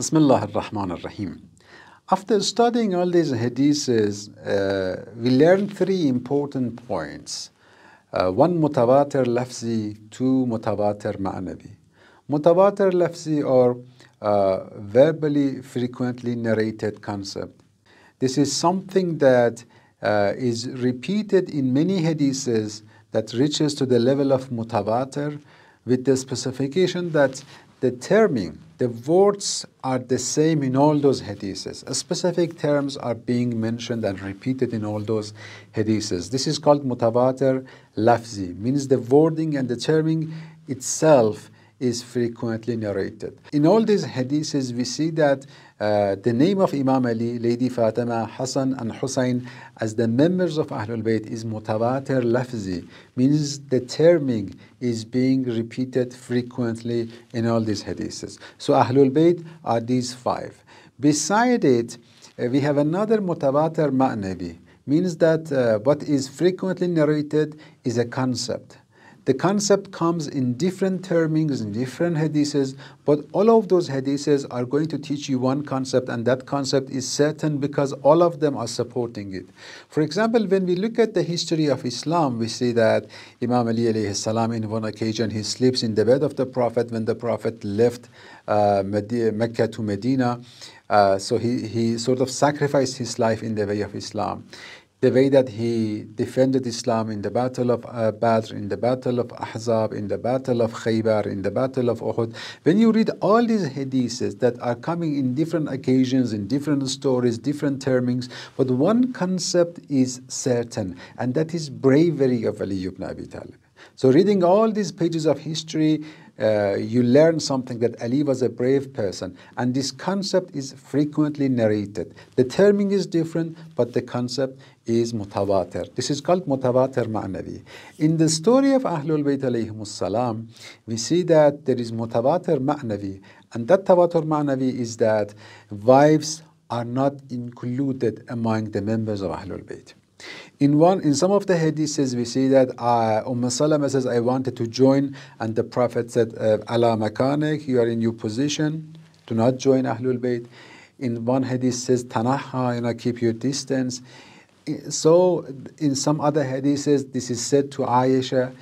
Bismillah ar-Rahman ar-Rahim. After studying all these hadiths, uh, we learned three important points. Uh, one mutawatir lafzi, two mutawatir ma'navi. Mutawatir lafzi or uh, verbally frequently narrated concept. This is something that uh, is repeated in many hadiths that reaches to the level of mutawatir with the specification that the terming, the words are the same in all those hadiths. Uh, specific terms are being mentioned and repeated in all those hadiths. This is called mutawatir lafzi, means the wording and the terming itself is frequently narrated. In all these hadiths, we see that uh, the name of Imam Ali, Lady Fatima, Hassan, and Hussein as the members of Ahlul Bayt is mutawatir lafzi, means the terming is being repeated frequently in all these hadiths. So Ahlul Bayt are these five. Beside it, uh, we have another mutawatir ma'navi, means that uh, what is frequently narrated is a concept. The concept comes in different termings, in different hadiths, but all of those hadiths are going to teach you one concept, and that concept is certain because all of them are supporting it. For example, when we look at the history of Islam, we see that Imam Ali alayhi salam, in one occasion, he sleeps in the bed of the Prophet when the Prophet left uh, Mecca to Medina. Uh, so he, he sort of sacrificed his life in the way of Islam the way that he defended Islam in the battle of uh, Badr, in the battle of Ahzab, in the battle of Khaybar, in the battle of Uhud. When you read all these hadiths that are coming in different occasions, in different stories, different termings, but one concept is certain, and that is bravery of Ali ibn Abi Talib. So reading all these pages of history, uh, you learn something that Ali was a brave person, and this concept is frequently narrated. The terming is different, but the concept is mutawatir. This is called mutawatir ma'navi. In the story of Ahlul Bayt salam, we see that there is mutawatir ma'navi, and that tawatur ma'navi is that wives are not included among the members of Ahlul Bayt. In one, in some of the hadiths, we see that uh, Umm Salama says, "I wanted to join," and the Prophet said, uh, "Ala makanik, you are in your position. Do not join Ahlul Bayt." In one hadith says, "Tanaha, you know, keep your distance." So, in some other hadiths, this is said to Aisha.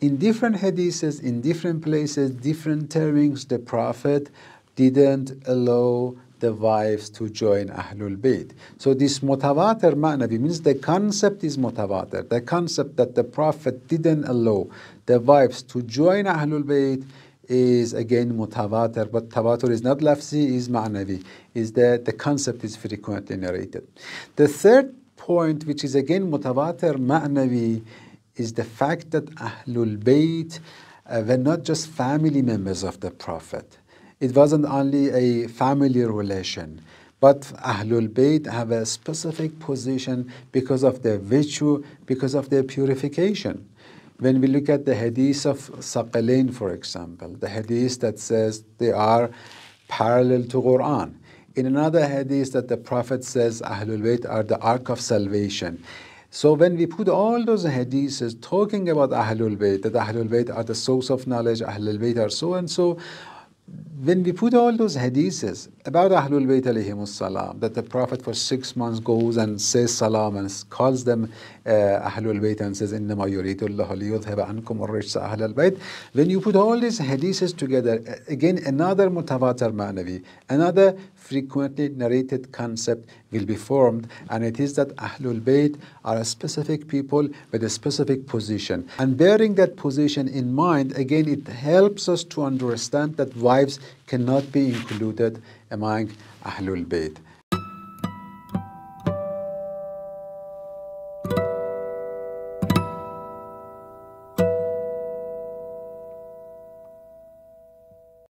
In different hadiths, in different places, different terms, the Prophet didn't allow the wives to join Ahlul Bayt. So this mutawatir ma'navi means the concept is mutawatir. The concept that the Prophet didn't allow the wives to join Ahlul Bayt is again mutawatir, but tawatur is not lafzi, is ma'navi, is that the concept is frequently narrated. The third point, which is again mutawatir ma'navi, is the fact that Ahlul Bayt uh, were not just family members of the Prophet it wasn't only a family relation, but Ahlul Bayt have a specific position because of their virtue, because of their purification. When we look at the hadith of Saqalain, for example, the hadith that says they are parallel to Quran. In another hadith that the Prophet says Ahlul Bayt are the ark of salvation. So when we put all those hadiths talking about Ahlul Bayt, that Ahlul Bayt are the source of knowledge, Ahlul Bayt are so and so, when we put all those hadiths about Ahlul Bayt alayhim salam, that the Prophet for six months goes and says salam and calls them uh, Ahlul Bayt and says, إِنَّمَا يُرِيدُ اللَّهُ لِيُذْهِبَ عَنْكُمُ الرِّجْسَ أَهْلَ الْبَيْتِ When you put all these hadiths together, again another mutawatir ma'navi, another frequently narrated concept will be formed, and it is that Ahlul Bayt are a specific people with a specific position. And bearing that position in mind, again, it helps us to understand that wives cannot be included among Ahlul Bayt.